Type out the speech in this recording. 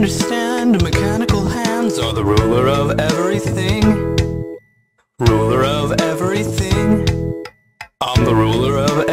understand mechanical hands are the ruler of everything. Ruler of everything. I'm the ruler of